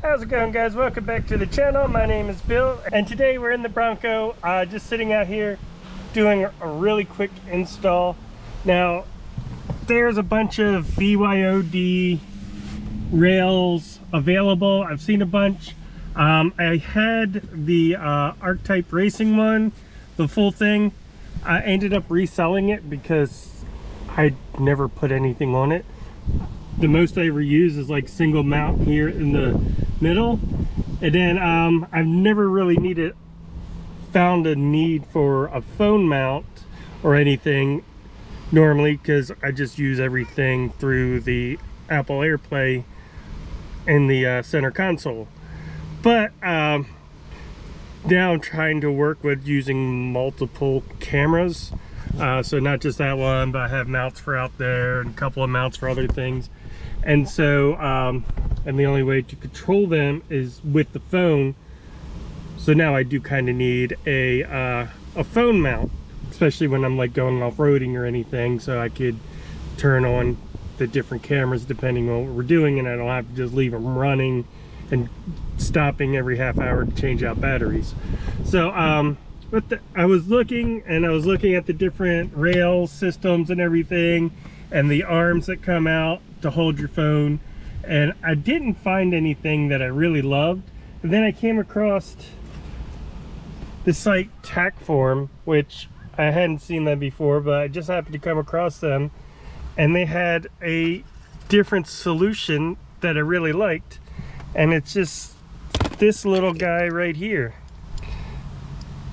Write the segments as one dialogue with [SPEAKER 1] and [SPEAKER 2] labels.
[SPEAKER 1] How's it going guys? Welcome back to the channel. My name is Bill and today we're in the Bronco uh, just sitting out here doing a really quick install. Now there's a bunch of BYOD rails available. I've seen a bunch. Um, I had the uh, Archetype Racing one, the full thing. I ended up reselling it because I never put anything on it the most I ever use is like single mount here in the middle. And then um, I've never really needed found a need for a phone mount or anything normally because I just use everything through the Apple AirPlay in the uh, center console. But um, now I'm trying to work with using multiple cameras. Uh, so not just that one but I have mounts for out there and a couple of mounts for other things. And so um, and the only way to control them is with the phone. So now I do kind of need a uh, a phone mount especially when I'm like going off-roading or anything so I could turn on the different cameras depending on what we're doing and I don't have to just leave them running and stopping every half hour to change out batteries. So um but the, I was looking and I was looking at the different rail systems and everything and the arms that come out to hold your phone and I didn't find anything that I really loved. And then I came across the site Tackform which I hadn't seen that before but I just happened to come across them. And they had a different solution that I really liked. And it's just this little guy right here.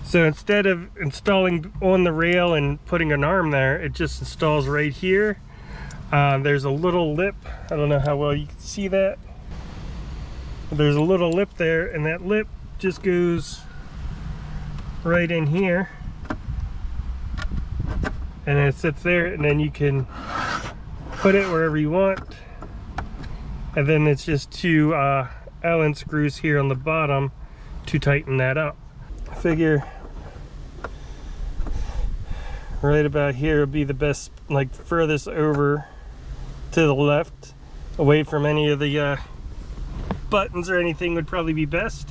[SPEAKER 1] So instead of installing on the rail and putting an arm there it just installs right here uh, there's a little lip. I don't know how well you can see that. There's a little lip there and that lip just goes right in here. And it sits there and then you can put it wherever you want. And then it's just two uh, Allen screws here on the bottom to tighten that up. I figure right about here would be the best, like furthest over to the left away from any of the uh, buttons or anything would probably be best.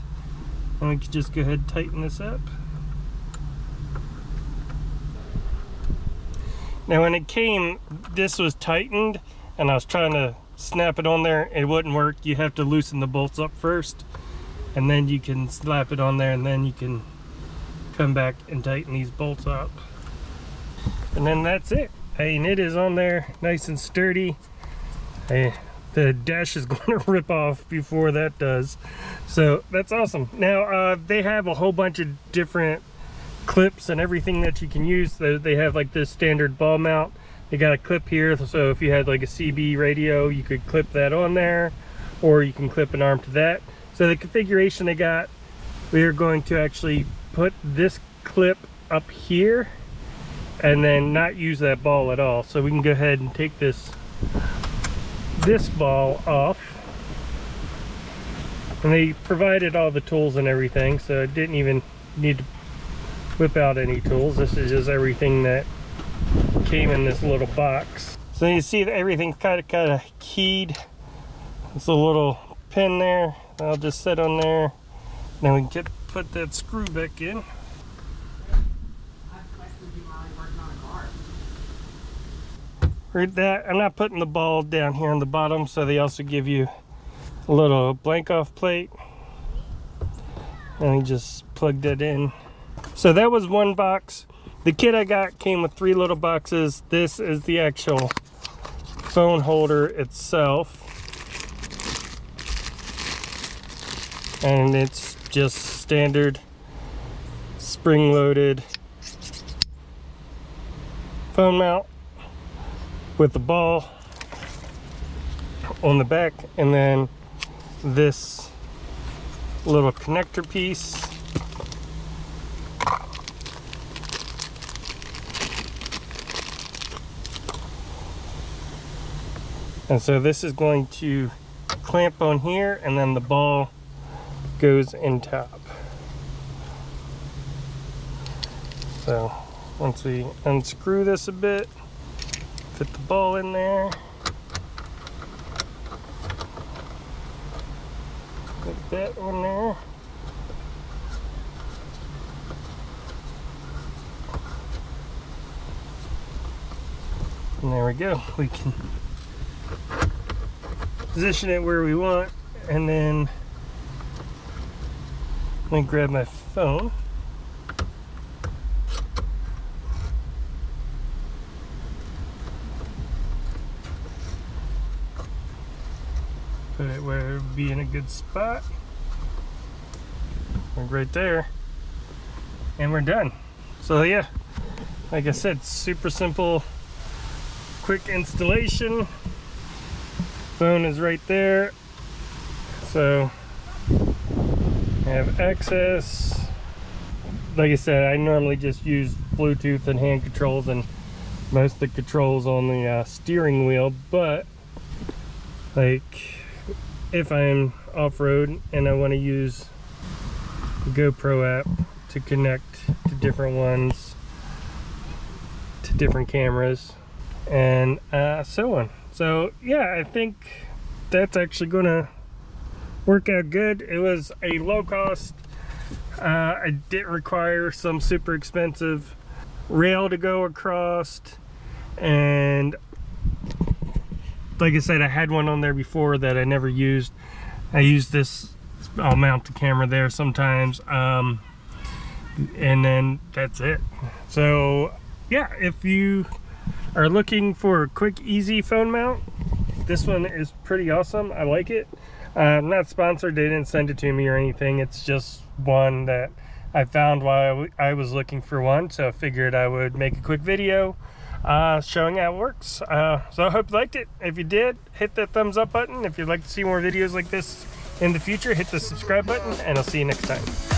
[SPEAKER 1] And we could just go ahead and tighten this up. Now when it came this was tightened and I was trying to snap it on there. It wouldn't work. You have to loosen the bolts up first and then you can slap it on there and then you can come back and tighten these bolts up. And then that's it. I mean it is on there nice and sturdy Hey, the dash is going to rip off before that does. So that's awesome. Now uh, they have a whole bunch of different clips and everything that you can use. They have like this standard ball mount. They got a clip here, so if you had like a CB radio, you could clip that on there, or you can clip an arm to that. So the configuration they got, we are going to actually put this clip up here and then not use that ball at all. So we can go ahead and take this this ball off. And they provided all the tools and everything so I didn't even need to whip out any tools. This is just everything that came in this little box. So you see that everything's kind of kind of keyed. It's a little pin there. I'll just set on there. Then we can get put that screw back in that? I'm not putting the ball down here on the bottom so they also give you a little blank off plate. And we just plugged it in. So that was one box. The kit I got came with three little boxes. This is the actual phone holder itself. And it's just standard spring-loaded phone mount with the ball on the back and then this little connector piece. And so this is going to clamp on here and then the ball goes in top. So once we unscrew this a bit Fit the ball in there. Put that on there. And there we go. We can position it where we want and then let me grab my phone. Where it would be in a good spot. Like right there. And we're done. So yeah, like I said, super simple, quick installation. Phone is right there. So I have access. Like I said, I normally just use Bluetooth and hand controls and most of the controls on the uh, steering wheel, but like if I'm off-road and I want to use the GoPro app to connect to different ones, to different cameras, and uh, so on. So yeah, I think that's actually going to work out good. It was a low cost. Uh, I didn't require some super expensive rail to go across and like I said, I had one on there before that I never used. I use this, I'll mount the camera there sometimes. Um, and then that's it. So yeah, if you are looking for a quick, easy phone mount, this one is pretty awesome. I like it. Uh, not sponsored. They didn't send it to me or anything. It's just one that I found while I was looking for one. So I figured I would make a quick video uh, showing how it works. Uh, so I hope you liked it. If you did, hit the thumbs up button. If you'd like to see more videos like this in the future, hit the subscribe button and I'll see you next time.